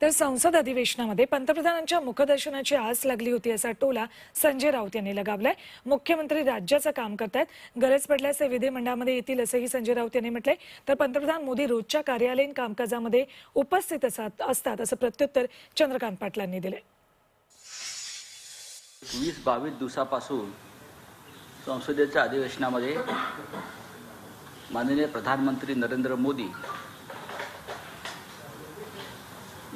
तर संसद अधिवेशनामध्ये पंतप्रधानांच्या मुखदर्शनाची आस लागली होती असा टोला संजय राऊत यांनी लगावलाय. मुख्यमंत्री राज्याचं काम करतायत. गरज पडल्यास ते विधिमंडळामध्ये येतील असंही संजय राऊत यांनी म्हटलंय. तर पंतप्रधान मोदी रोजच्या कार्यालयीन कामकाजामध्ये उपस्थित असतात असतात असं प्रत्युत्तर चंद्रकांत पाटलांनी दिलंय. वीस बावीस दिवसापासून संसदेच्या अधिवेशनामध्ये माननीय प्रधानमंत्री नरेंद्र मोदी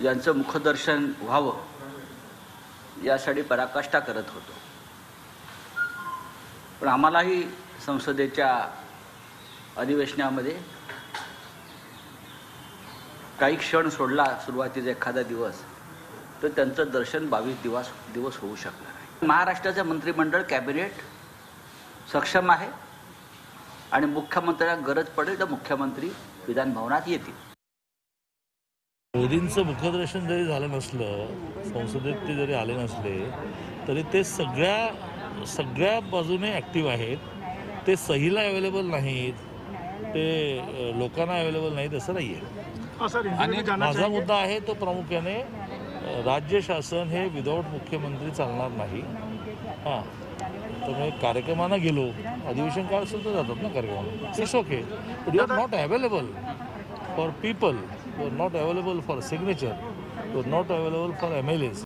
यांचं मुखदर्शन व्हावं यासाठी पराकाष्ठा करत होतो. पण आम्हालाही संसदेच्या अधिवेशनामध्ये काही क्षण सोडला सुरुवातीचा एखादा दिवस तर त्यांचं दर्शन बावीस दिवस दिवस होऊ शकणार आहे महाराष्ट्राचं मंत्रिमंडळ कॅबिनेट सक्षम आहे आणि मुख्यमंत्र्यांना गरज पडेल तर मुख्यमंत्री विधान भवनात येतील. मोदींचं मुखदर्शन जरी झालं नसलं संसदेत ते जरी आले नसले तरी ते सगळ्या सगळ्या बाजूने ॲक्टिव्ह आहेत. ते सहीला अवेलेबल नाहीत. ते लोकांना अवेलेबल नाहीत असं नाही आहे आणि माझा मुद्दा आहे तो प्रामुख्याने राज्य शासन हे विदाऊट मुख्यमंत्री चालणार नाही. हां. त्यामुळे कार्यक्रमांना गेलो. अधिवेशन काळ सुद्धा जातात ना कार्यक्रमाला. It's okay but you are not available for people who are not available for signature, who are not available for MLAs.